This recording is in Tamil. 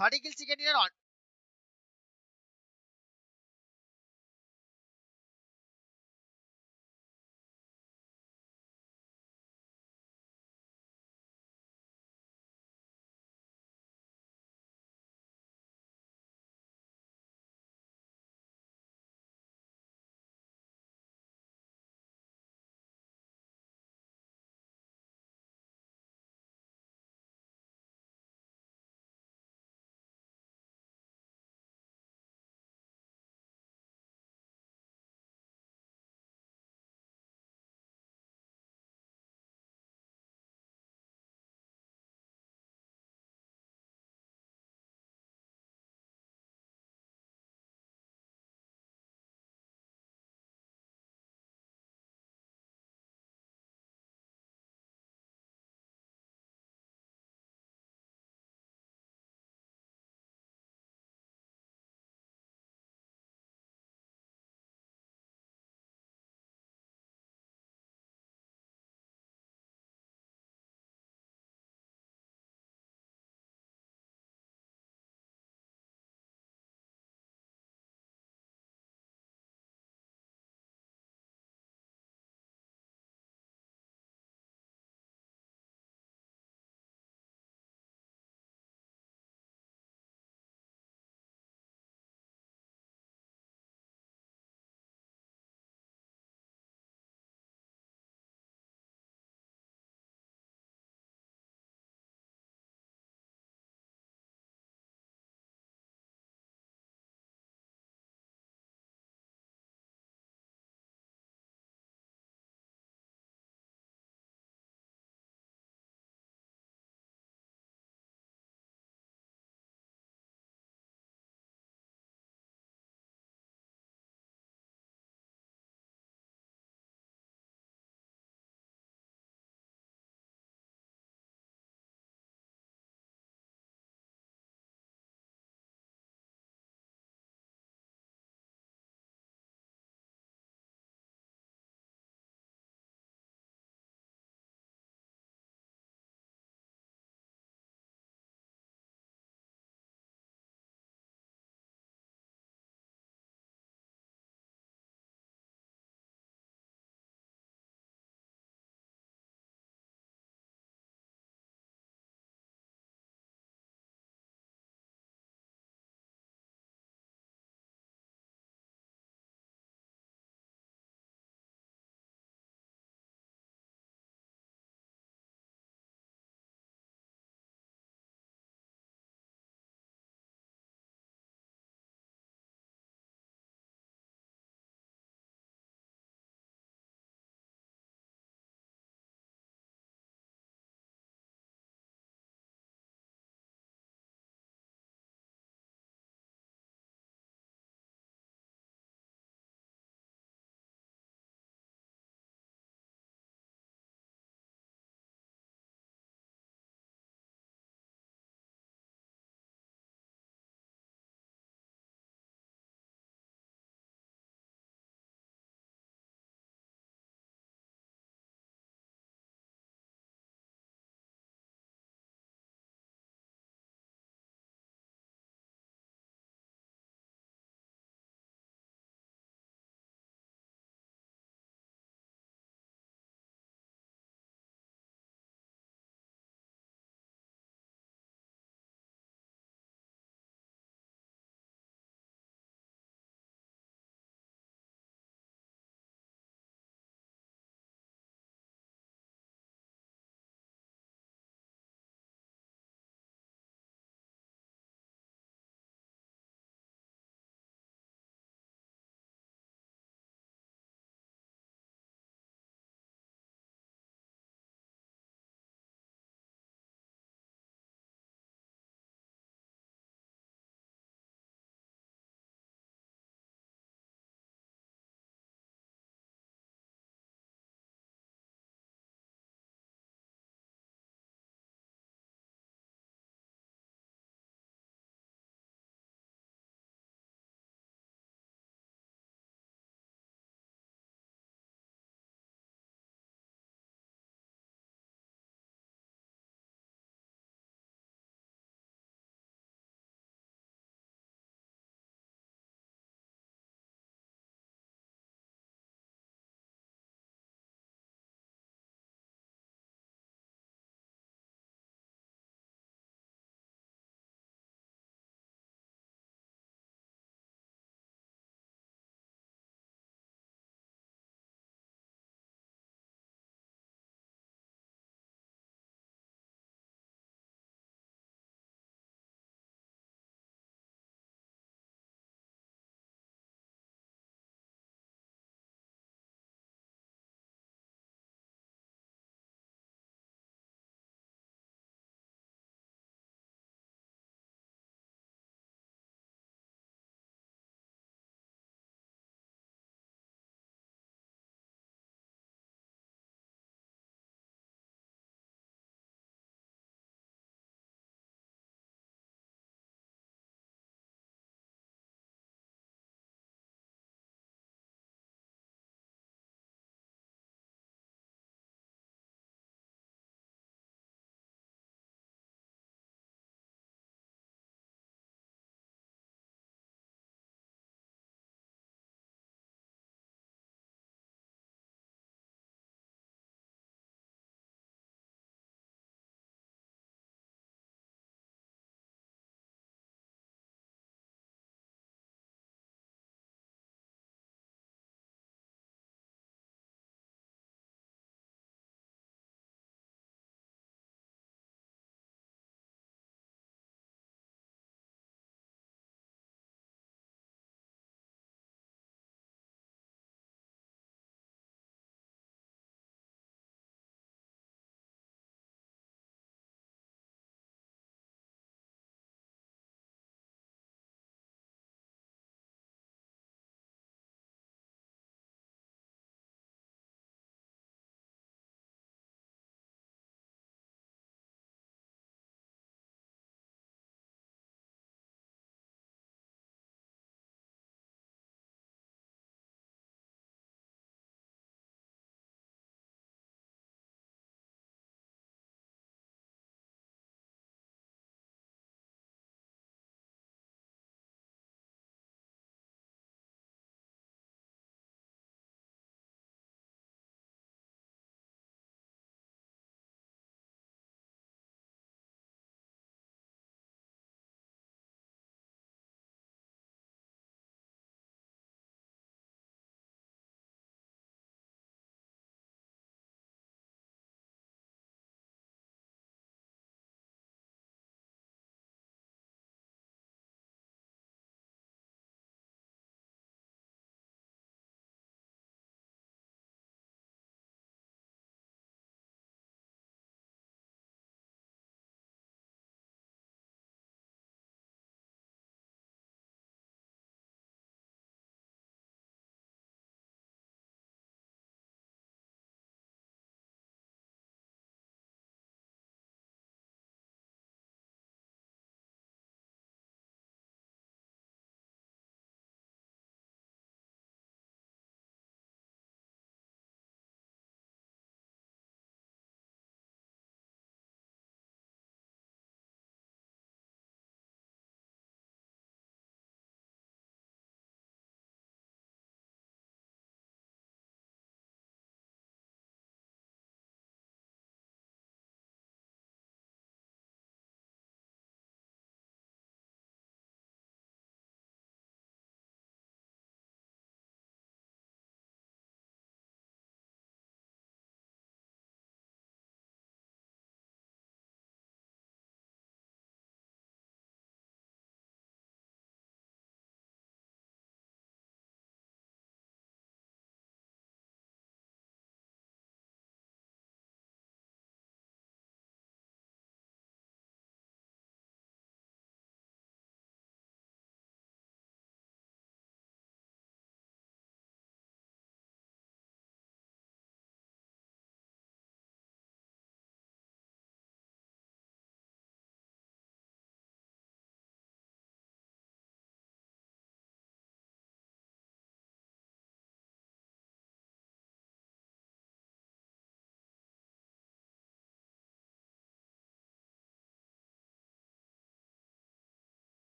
thirty kill chicken dinner